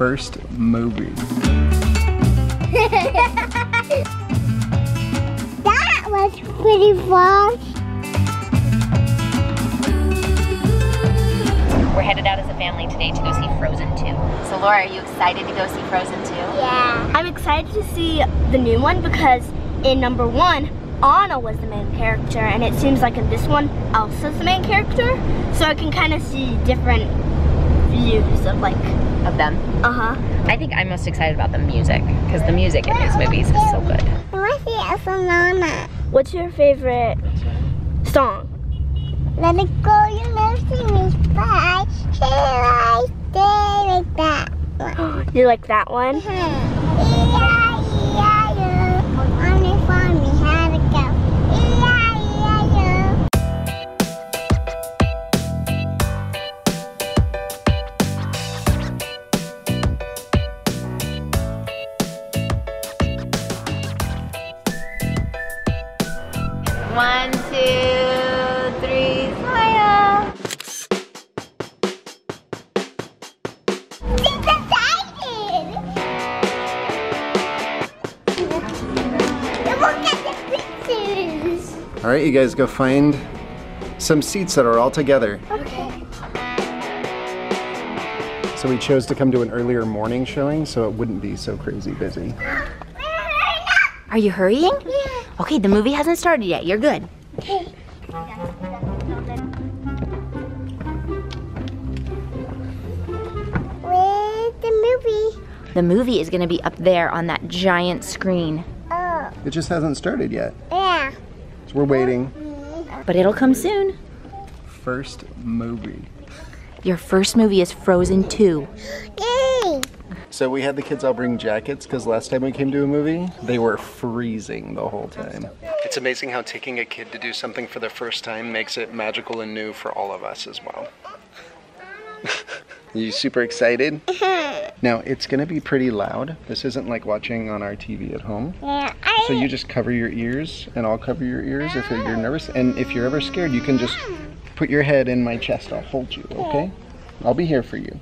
first movie. that was pretty fun. We're headed out as a family today to go see Frozen 2. So Laura, are you excited to go see Frozen 2? Yeah. I'm excited to see the new one because in number one, Anna was the main character and it seems like in this one, Elsa's the main character. So I can kind of see different views of like, Of them? uh-huh. I think I'm most excited about the music because the music in these movies is so good. I want to see Elsa Mama. What's your favorite song? Let it go, you never see me fly. Here I stay like that. You like that one? E-I-E-I-O. All right, you guys go find some seats that are all together. Okay. So we chose to come to an earlier morning showing so it wouldn't be so crazy busy. Are you hurrying? Okay, the movie hasn't started yet. You're good. Where's the movie? The movie is going to be up there on that giant screen. Oh, It just hasn't started yet. yeah. So we're waiting. But it'll come soon. First movie. Your first movie is Frozen 2. Yay. So we had the kids all bring jackets because last time we came to a movie, they were freezing the whole time. It's amazing how taking a kid to do something for the first time makes it magical and new for all of us as well. you super excited? now, it's going to be pretty loud. This isn't like watching on our TV at home. Yeah, I So you just cover your ears, and I'll cover your ears if you're nervous. And if you're ever scared, you can just put your head in my chest. I'll hold you, okay? I'll be here for you.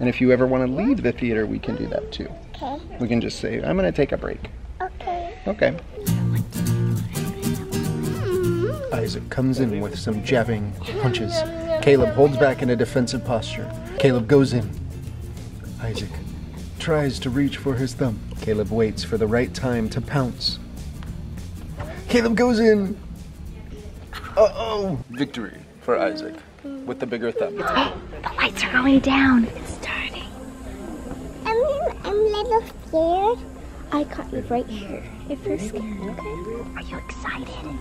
And if you ever want to leave the theater, we can do that too. Okay. We can just say, I'm going to take a break. Okay. Okay. Hmm. Isaac comes in with some jabbing punches. Caleb holds back in a defensive posture. Caleb goes in. Isaac tries to reach for his thumb. Caleb waits for the right time to pounce. Caleb goes in. Uh oh! Victory for Isaac with the bigger thumb. The lights are going down. It's starting. I'm, I'm a little scared. I caught you right here. If you're scared, okay? Are you excited?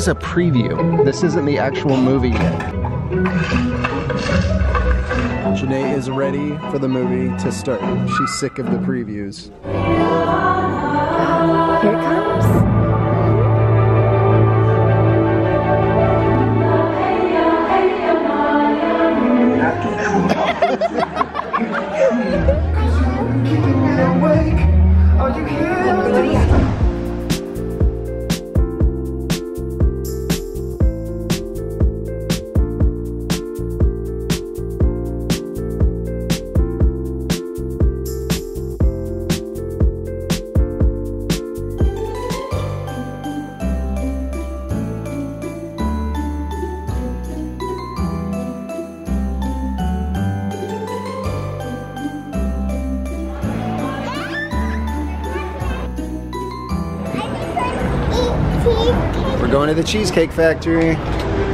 Is a preview. This isn't the actual movie yet. Janae is ready for the movie to start. She's sick of the previews. We're going to the Cheesecake Factory.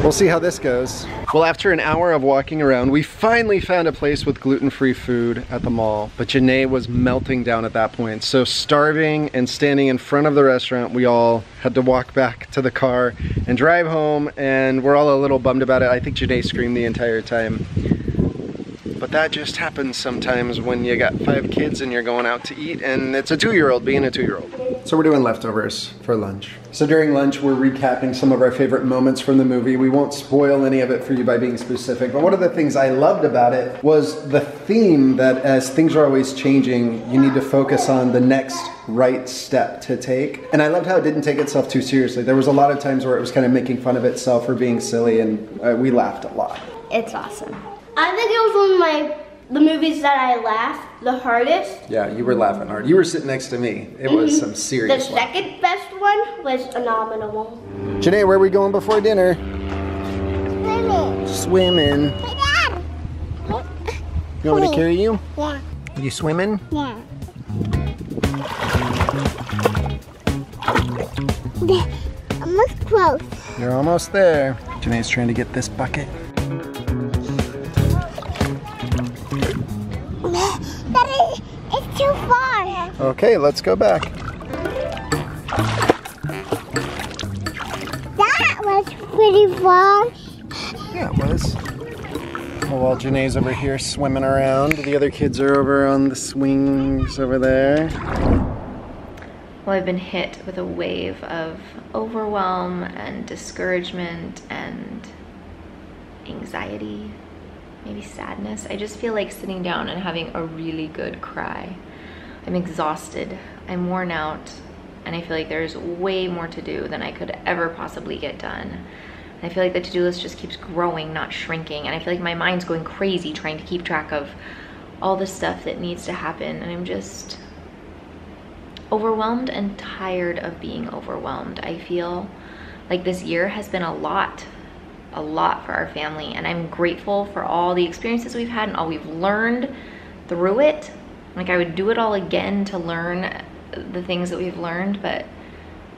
We'll see how this goes. Well, after an hour of walking around, we finally found a place with gluten-free food at the mall, but Janae was melting down at that point. So starving and standing in front of the restaurant, we all had to walk back to the car and drive home, and we're all a little bummed about it. I think Janae screamed the entire time. But that just happens sometimes when you got five kids and you're going out to eat and it's a two-year-old being a two-year-old. So we're doing leftovers for lunch. So during lunch, we're recapping some of our favorite moments from the movie. We won't spoil any of it for you by being specific, but one of the things I loved about it was the theme that as things are always changing, you need to focus on the next right step to take. And I loved how it didn't take itself too seriously. There was a lot of times where it was kind of making fun of itself or being silly, and uh, we laughed a lot. It's awesome. I think it was one of my the movies that I laughed the hardest. Yeah, you were laughing hard. You were sitting next to me. It was mm-hmm. some The serious laugh. second best one was Phenomenal. Janae, where are we going before dinner? Swimming. Swimming. Hey, Dad. You want me to carry you? Yeah, Are you swimming? yeah. Almost close. You're almost there. Janae's trying to get this bucket. Okay, let's go back. That was pretty far. Yeah, it was. Well, while Janae's over here swimming around, the other kids are over on the swings over there. Well, I've been hit with a wave of overwhelm and discouragement and anxiety, maybe sadness. I just feel like sitting down and having a really good cry. I'm exhausted, I'm worn out, and I feel like there's way more to do than I could ever possibly get done. I feel like the to do list just keeps growing, not shrinking. And I feel like my mind's going crazy trying to keep track of all the stuff that needs to happen. And I'm just overwhelmed and tired of being overwhelmed. I feel like this year has been a lot, a lot for our family, and I'm grateful for all the experiences we've had and all we've learned through it. Like, I would do it all again to learn the things that we've learned, but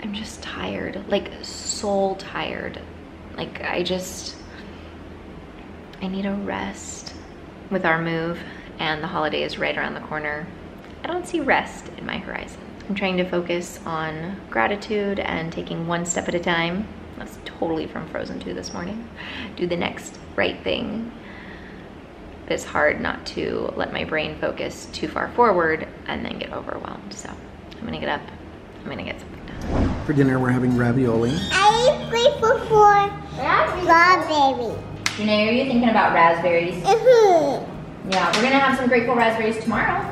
I'm just tired, like, soul tired. Like, I just, I need a rest with our move, and the holiday is right around the corner. I don't see rest in my horizon. I'm trying to focus on gratitude and taking one step at a time. That's totally from Frozen 2 this morning. Do the next right thing. But it's hard not to let my brain focus too far forward and then get overwhelmed. So I'm gonna get up, I'm gonna get something done. For dinner, we're having ravioli. I am grateful for strawberry. Janae, are you thinking about raspberries? Mhm. Yeah, we're gonna have some grateful raspberries tomorrow.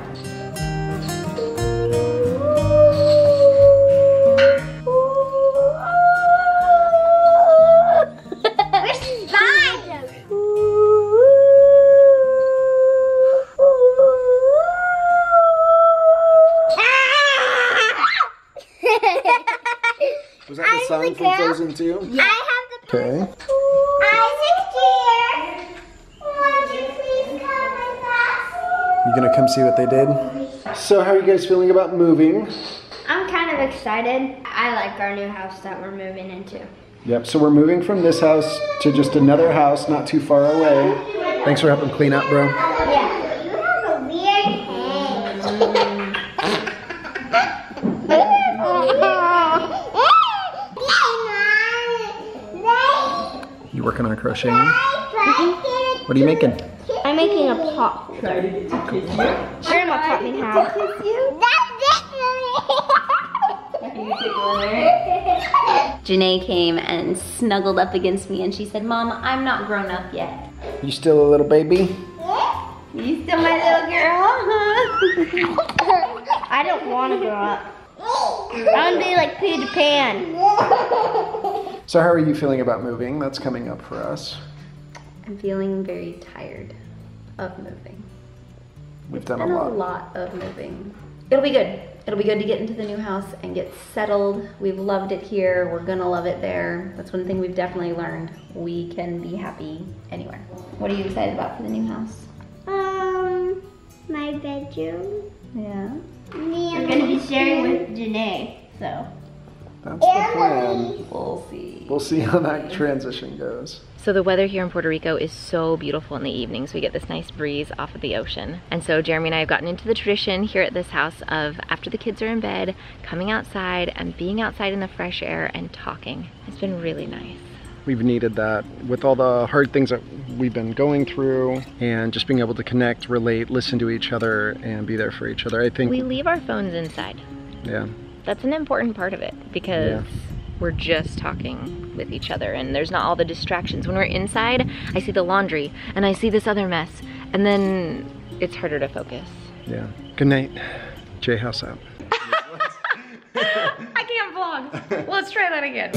From Frozen 2? I have the Okay. Won't you please come with us? You gonna come see what they did? So, how are you guys feeling about moving? I'm kind of excited. I like our new house that we're moving into. Yep, so we're moving from this house to just another house not too far away. Thanks for helping clean up, bro. Working on crocheting? What are you making? I'm making a pot. Grandma taught me how. Janae came and snuggled up against me and she said, Mom, I'm not grown up yet. You still a little baby? You still my little girl, huh? I don't want to grow up. I want to be like Peter Pan. So, how are you feeling about moving? That's coming up for us. I'm feeling very tired of moving. We've done Been a a lot. lot of moving. It'll be good. It'll be good to get into the new house and get settled. We've loved it here. We're gonna love it there. That's one thing we've definitely learned. We can be happy anywhere. What are you excited about for the new house? Um, my bedroom. Yeah. Me We're going to be sharing with Janae, so. That's the plan. We'll see. We'll see how that transition goes. So the weather here in Puerto Rico is so beautiful in the evenings. We get this nice breeze off of the ocean. And so Jeremy and I have gotten into the tradition here at this house of after the kids are in bed, coming outside and being outside in the fresh air and talking. It's been really nice. We've needed that with all the hard things that we've been going through and just being able to connect, relate, listen to each other and be there for each other. I think We leave our phones inside. yeah. That's an important part of it because Yeah. we're just talking with each other and there's not all the distractions. When we're inside, I see the laundry and I see this other mess and then it's harder to focus. Yeah. Good night. J House out. I can't vlog. Let's try that again.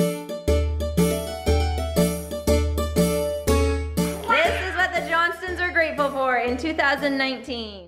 This is what the Johnstons are grateful for in 2019.